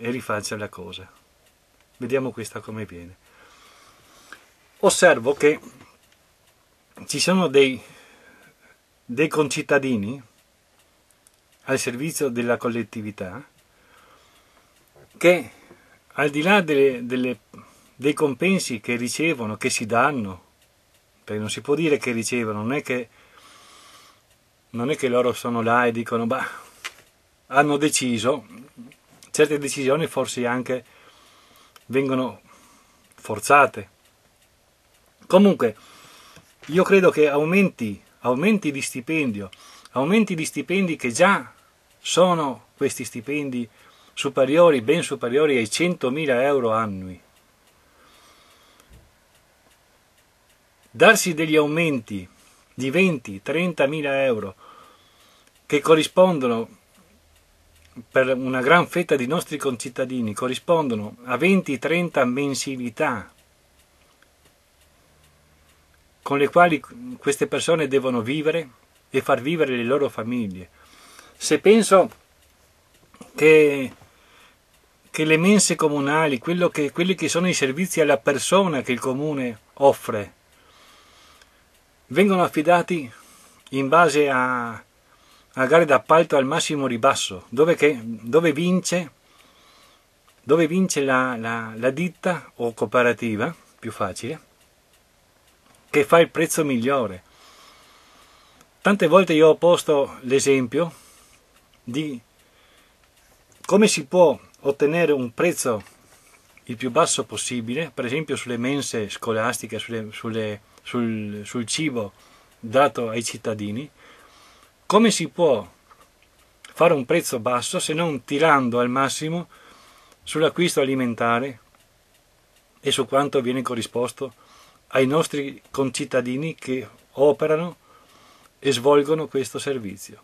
e rifaccia la cosa. Vediamo questa come viene. Osservo che ci sono dei, dei concittadini al servizio della collettività che al di là delle, delle, dei compensi che ricevono, che si danno, perché non si può dire che ricevono, non è che, non è che loro sono là e dicono, bah, hanno deciso, certe decisioni forse anche vengono forzate. Comunque, io credo che aumenti, aumenti di stipendio, aumenti di stipendi che già sono questi stipendi superiori, ben superiori ai 100.000 euro annui. Darsi degli aumenti di 20-30.000 euro che corrispondono per una gran fetta di nostri concittadini corrispondono a 20-30 mensilità con le quali queste persone devono vivere e far vivere le loro famiglie. Se penso che, che le mense comunali, che, quelli che sono i servizi alla persona che il comune offre, vengono affidati in base a, a gare d'appalto al massimo ribasso, dove, che, dove vince, dove vince la, la, la ditta o cooperativa, più facile, che fa il prezzo migliore. Tante volte io ho posto l'esempio di come si può ottenere un prezzo il più basso possibile, per esempio sulle mense scolastiche, sulle, sulle, sul, sul cibo dato ai cittadini, come si può fare un prezzo basso se non tirando al massimo sull'acquisto alimentare e su quanto viene corrisposto ai nostri concittadini che operano e svolgono questo servizio.